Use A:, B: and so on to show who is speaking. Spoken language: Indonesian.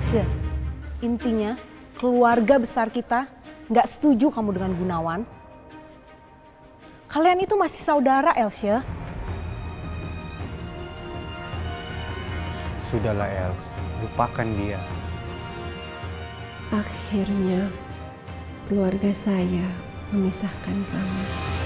A: Tasya, intinya keluarga besar kita nggak setuju kamu dengan Gunawan. Kalian itu masih saudara, Elsya.
B: Sudahlah Els, lupakan dia.
C: Akhirnya keluarga saya memisahkan kami.